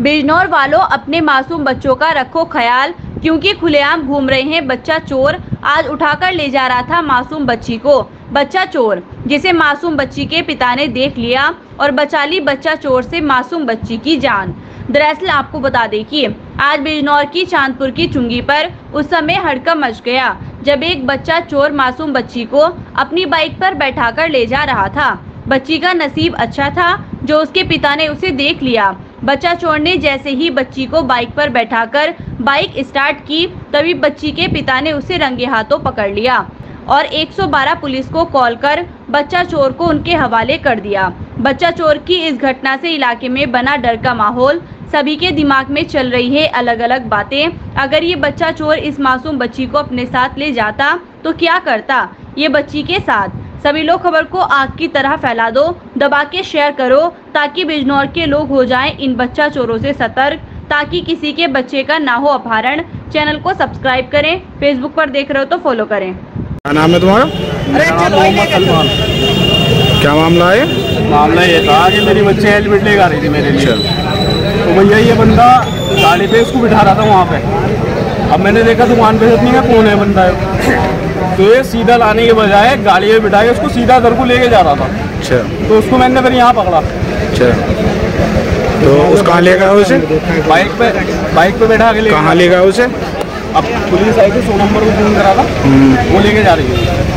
बिजनौर वालों अपने मासूम बच्चों का रखो ख्याल, क्योंकि खुलेआम घूम रहे हैं बच्चा चोर। आज उठाकर ले जा रहा था मासूम बच्ची को। बच्चा चोर, जिसे मासूम बच्ची के पिता ने देख लिया और बचा ली बच्चा चोर से मासूम बच्ची की जान। दरअसल आपको बता दें कि आज बिजनौर की चांदपुर की चुंगी पर उस समय हड़कम मच गया, जब एक बच्चा चोर मासूम बच्ची को अपनी बाइक पर बैठाकर ले जा रहा था। बच्ची का नसीब अच्छा था, जो उसके पिता ने उसे देख लिया। बच्चा चोर ने जैसे ही बच्ची को बाइक पर बैठाकर बाइक स्टार्ट की, तभी बच्ची के पिता ने उसे रंगे हाथों पकड़ लिया और 112 पुलिस को कॉल कर बच्चा चोर को उनके हवाले कर दिया। बच्चा चोर की इस घटना से इलाके में बना डर का माहौल सभी के दिमाग में चल रही है अलग अलग बातें। अगर ये बच्चा चोर इस मासूम बच्ची को अपने साथ ले जाता तो क्या करता ये बच्ची के साथ? सभी लोग खबर को आग की तरह फैला दो दबा के शेयर करो ताकि बिजनौर के लोग हो जाएँ इन बच्चा चोरों से सतर्क ताकि किसी के बच्चे का ना हो अपहरण। चैनल को सब्सक्राइब करें फेसबुक पर देख रहे हो तो फॉलो करें। क्या नाम है तुम्हारा? क्या मामला है? मामला ये था कि मेरी बच्चे हेलमेट लेकर आ रही थी मेरे लिए। तो भैया ये बंदा गाड़ी पे उसको बिठा रहा था वहाँ पे। अब मैंने देखा दुकान पे नहीं है कौन है बंदा। है तो ये सीधा लाने के बजाय गाड़ी में बिठा के उसको सीधा घर को लेके जा रहा था। अच्छा। तो उसको मैंने फिर यहाँ पकड़ा। अच्छा। तो उस कहाँ ले गया उसे? बाइक पे बाइक पे बैठा के ले कहाँ ले गया उसे? अब पुलिस आई थी सौ नंबर को फ़ोन करा था। वो लेके जा रही है।